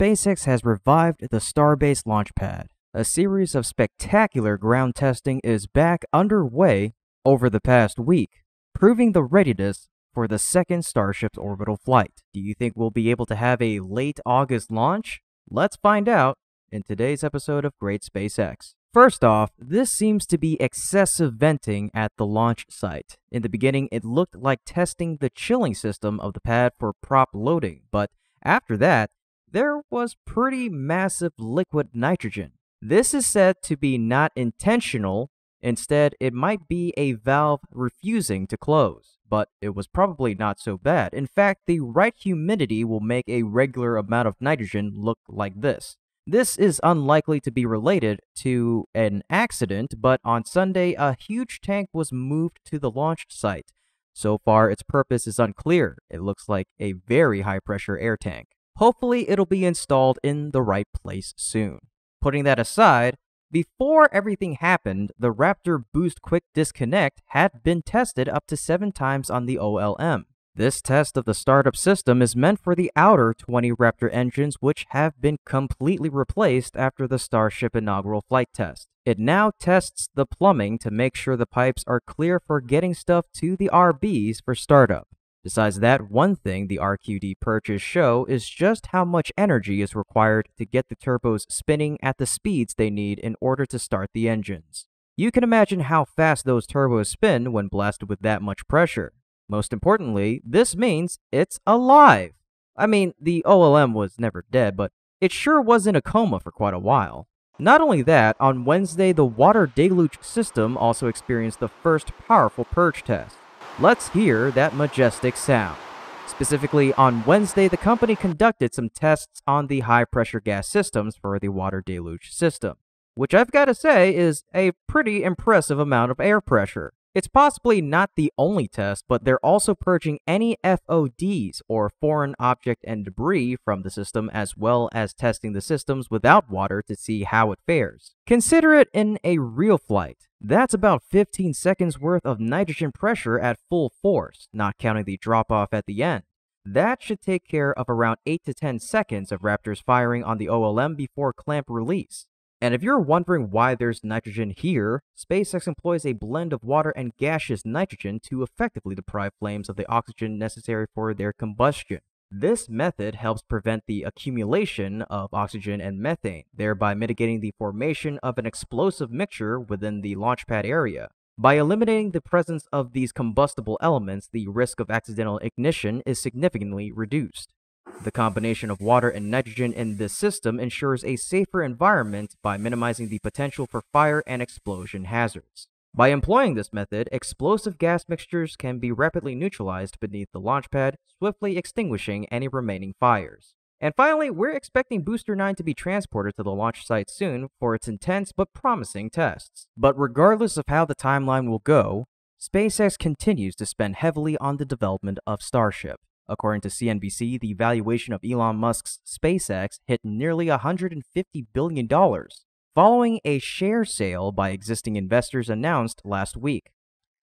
SpaceX has revived the Starbase launch pad. A series of spectacular ground testing is back underway over the past week, proving the readiness for the second Starship's orbital flight. Do you think we'll be able to have a late August launch? Let's find out in today's episode of Great SpaceX. First off, this seems to be excessive venting at the launch site. In the beginning, it looked like testing the chilling system of the pad for prop loading, but after that, there was pretty massive liquid nitrogen. This is said to be not intentional, instead, it might be a valve refusing to close. But it was probably not so bad. In fact, the right humidity will make a regular amount of nitrogen look like this. This is unlikely to be related to an accident, but on Sunday, a huge tank was moved to the launch site. So far, its purpose is unclear. It looks like a very high pressure air tank. Hopefully, it'll be installed in the right place soon. Putting that aside, before everything happened, the Raptor Boost Quick Disconnect had been tested up to seven times on the OLM. This test of the startup system is meant for the outer 20 Raptor engines, which have been completely replaced after the Starship inaugural flight test. It now tests the plumbing to make sure the pipes are clear for getting stuff to the RBs for startup. Besides that, one thing the RQD purchase show is just how much energy is required to get the turbos spinning at the speeds they need in order to start the engines. You can imagine how fast those turbos spin when blasted with that much pressure. Most importantly, this means it's alive. I mean, the OLM was never dead, but it sure was in a coma for quite a while. Not only that, on Wednesday, the water deluge system also experienced the first powerful purge test. Let's hear that majestic sound. Specifically, on Wednesday, the company conducted some tests on the high pressure gas systems for the water deluge system, which I've got to say is a pretty impressive amount of air pressure. It's possibly not the only test, but they're also purging any FODs, or foreign object and debris, from the system, as well as testing the systems without water to see how it fares. Consider it in a real flight. That's about 15 seconds worth of nitrogen pressure at full force, not counting the drop off at the end. That should take care of around 8 to 10 seconds of Raptors firing on the OLM before clamp release. And if you're wondering why there's nitrogen here, SpaceX employs a blend of water and gaseous nitrogen to effectively deprive flames of the oxygen necessary for their combustion. This method helps prevent the accumulation of oxygen and methane, thereby mitigating the formation of an explosive mixture within the launchpad area. By eliminating the presence of these combustible elements, the risk of accidental ignition is significantly reduced. The combination of water and nitrogen in this system ensures a safer environment by minimizing the potential for fire and explosion hazards. By employing this method, explosive gas mixtures can be rapidly neutralized beneath the launch pad, swiftly extinguishing any remaining fires. And finally, we're expecting Booster 9 to be transported to the launch site soon for its intense but promising tests. But regardless of how the timeline will go, SpaceX continues to spend heavily on the development of Starship. According to CNBC, the valuation of Elon Musk's SpaceX hit nearly $150 billion, following a share sale by existing investors announced last week.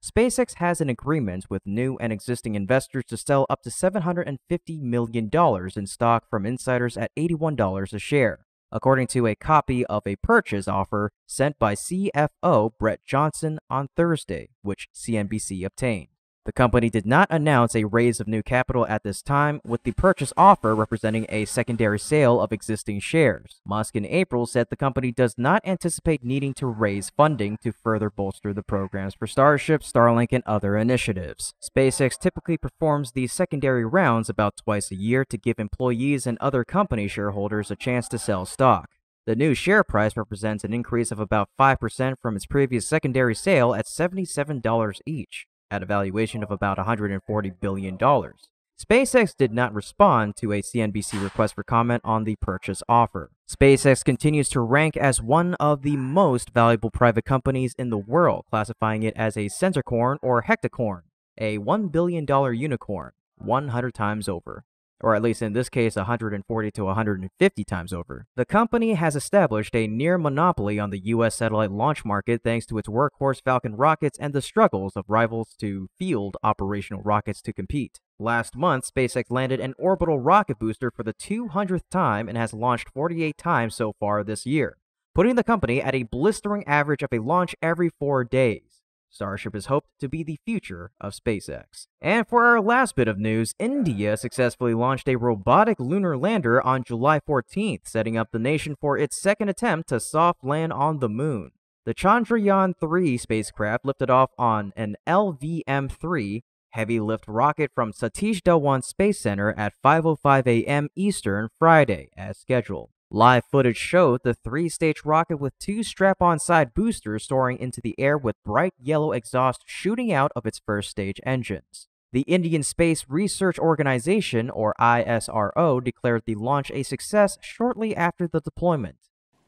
SpaceX has an agreement with new and existing investors to sell up to $750 million in stock from insiders at $81 a share, according to a copy of a purchase offer sent by CFO Bret Johnsen on Thursday, which CNBC obtained. The company did not announce a raise of new capital at this time, with the purchase offer representing a secondary sale of existing shares. Musk in April said the company does not anticipate needing to raise funding to further bolster the programs for Starship, Starlink, and other initiatives. SpaceX typically performs these secondary rounds about twice a year to give employees and other company shareholders a chance to sell stock. The new share price represents an increase of about 5% from its previous secondary sale at $77 each at a valuation of about $140 billion. SpaceX did not respond to a CNBC request for comment on the purchase offer. SpaceX continues to rank as one of the most valuable private companies in the world, classifying it as a centacorn or hectacorn, a $1 billion unicorn, 100 times over. Or at least in this case 140 to 150 times over. The company has established a near monopoly on the US satellite launch market thanks to its workhorse Falcon rockets and the struggles of rivals to field operational rockets to compete. Last month, SpaceX landed an orbital rocket booster for the 200th time and has launched 48 times so far this year, putting the company at a blistering average of a launch every four days. Starship is hoped to be the future of SpaceX. And for our last bit of news, India successfully launched a robotic lunar lander on July 14th, setting up the nation for its second attempt to soft land on the moon. The Chandrayaan 3 spacecraft lifted off on an LVM 3 heavy lift rocket from Satish Dhawan Space Center at 5:05 a.m. Eastern Friday as scheduled. Live footage showed the three-stage rocket with two strap-on side boosters soaring into the air with bright yellow exhaust shooting out of its first stage engines. The Indian Space Research Organization, or ISRO, declared the launch a success shortly after the deployment.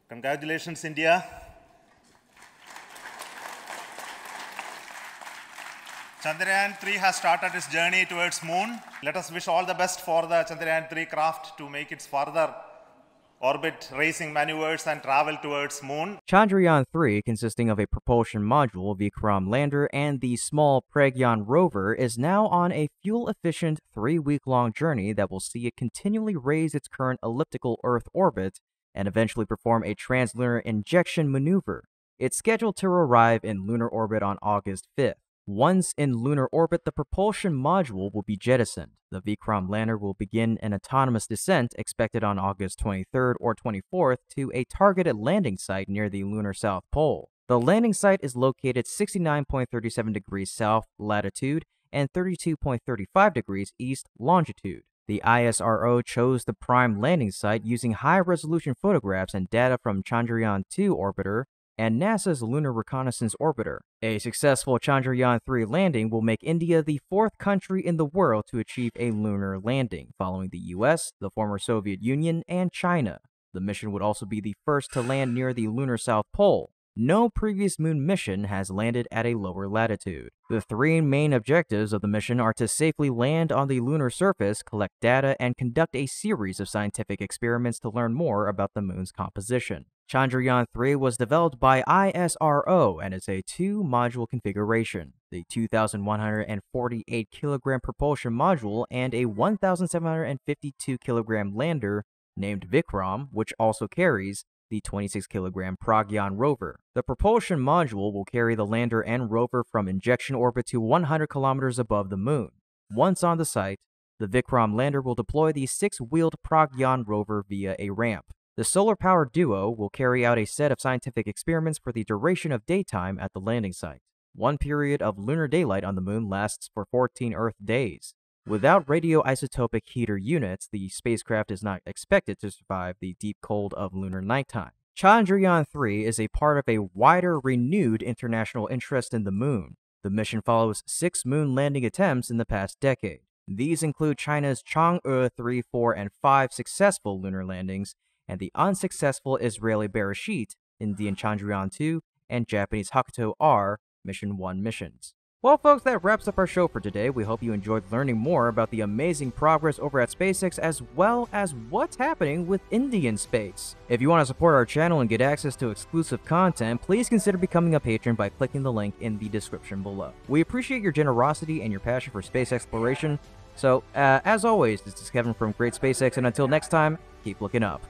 Congratulations, India. Chandrayaan 3 has started its journey towards moon. Let us wish all the best for the Chandrayaan 3 craft to make its further orbit raising maneuvers and travel towards moon. Chandrayaan 3, consisting of a propulsion module, Vikram lander, and the small Pragyan rover, is now on a fuel-efficient three-week-long journey that will see it continually raise its current elliptical Earth orbit and eventually perform a translunar injection maneuver. It's scheduled to arrive in lunar orbit on August 5th. Once in lunar orbit, the propulsion module will be jettisoned. The Vikram lander will begin an autonomous descent expected on August 23rd or 24th to a targeted landing site near the lunar south pole. The landing site is located 69.37 degrees south latitude and 32.35 degrees east longitude. The ISRO chose the prime landing site using high resolution photographs and data from Chandrayaan 2 orbiter and NASA's Lunar Reconnaissance Orbiter. A successful Chandrayaan 3 landing will make India the fourth country in the world to achieve a lunar landing, following the US, the former Soviet Union, and China. The mission would also be the first to land near the lunar South Pole, no previous moon mission has landed at a lower latitude. The three main objectives of the mission are to safely land on the lunar surface, collect data, and conduct a series of scientific experiments to learn more about the moon's composition. Chandrayaan 3 was developed by ISRO and is a two module configuration the 2,148 kilogram propulsion module and a 1,752 kilogram lander named Vikram, which also carries the 26 kilogram Pragyan rover. The propulsion module will carry the lander and rover from injection orbit to 100 kilometers above the moon. Once on the site, the Vikram lander will deploy the six-wheeled Pragyan rover via a ramp. The solar-powered duo will carry out a set of scientific experiments for the duration of daytime at the landing site. One period of lunar daylight on the moon lasts for 14 Earth days. Without radioisotopic heater units, the spacecraft is not expected to survive the deep cold of lunar nighttime. Chandrayaan 3 is a part of a wider, renewed international interest in the moon. The mission follows six moon landing attempts in the past decade. These include China's Chang'e 3, 4, and 5 successful lunar landings, and the unsuccessful Israeli Beresheet, Indian Chandrayaan 2, and Japanese Hakuto R Mission 1 missions. Well, folks, that wraps up our show for today. We hope you enjoyed learning more about the amazing progress over at SpaceX as well as what's happening with Indian space. If you want to support our channel and get access to exclusive content, please consider becoming a patron by clicking the link in the description below. We appreciate your generosity and your passion for space exploration. So, uh, as always, this is Kevin from Great SpaceX, and until next time, keep looking up.